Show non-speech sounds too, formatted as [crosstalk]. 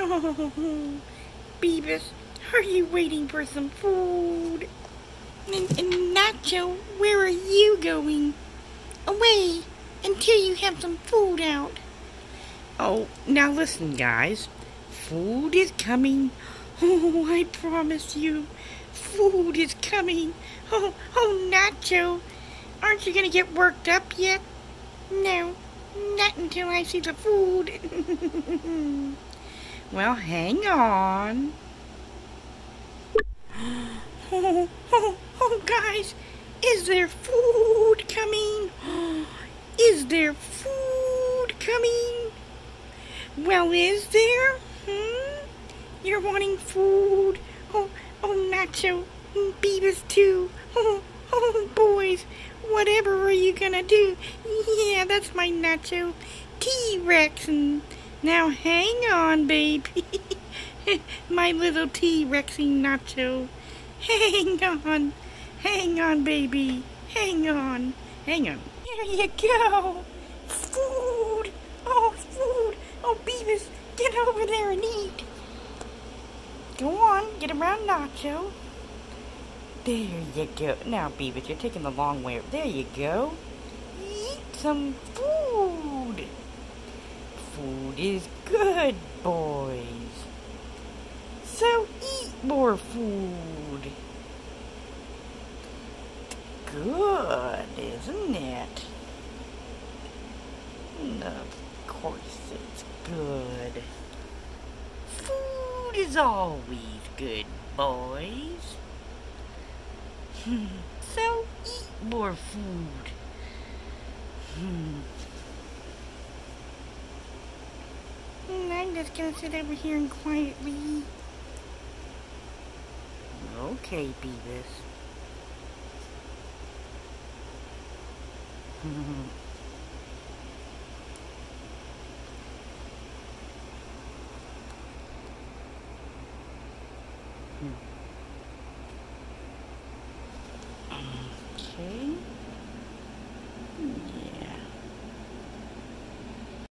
Oh, [laughs] Beavis, are you waiting for some food? And, and Nacho, where are you going? Away until you have some food out. Oh, now listen, guys. Food is coming. [laughs] Oh, I promise you. Food is coming. [laughs] Oh, oh, Nacho. Aren't you going to get worked up yet? No, not until I see the food. Well, hang on. Oh, [laughs] oh, oh, guys, is there food coming? [gasps] Is there food coming? Well, is there? Hmm? You're wanting food? Oh, oh, Nacho, Beavis too. Oh, [laughs] oh, boys, whatever are you gonna do? Yeah, that's my Nacho, T-Rex. And now hang on, baby. [laughs] my little T-Rexy Nacho. [laughs] Hang on, hang on, baby. Hang on, hang on. There you go. Food. Oh, food. Oh, Beavis, get over there and eat. Go on, get around Nacho. There you go. Now, Beavis, you're taking the long way. There you go. Eat some food. Is good, boys. So eat more food. Good, isn't it? Of course it's good. Food is always good, boys. [laughs] so eat more food. Just gonna sit over here and quietly. Okay, Beavis. okay. [laughs] Hmm.